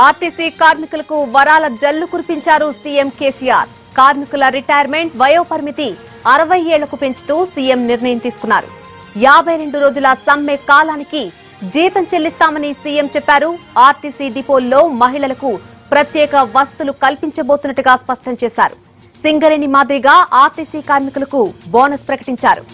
RTC కార్మికులకు వరాల జల్లు కురిపించారు సీఎం కేసీఆర్. కార్మికుల రిటైర్మెంట్ వయోపరిమితి అరవై ఏళ్ళకు పెంచుతూ సీఎం నిర్ణయం తీసుకున్నారు. యాభై రెండు రోజుల సమ్మె కాలానికి జీతం చెల్లిస్తామని సీఎం చెప్పారు. ఆర్టీసీ డిపోల్లో మహిళలకు ప్రత్యేక వస్తులు కల్పించబోతున్నట్టుగా స్పష్టం చేశారు. సింగరేణి మాదిరిగా ఆర్టీసీ కార్మికులకు బోనస్ ప్రకటించారు.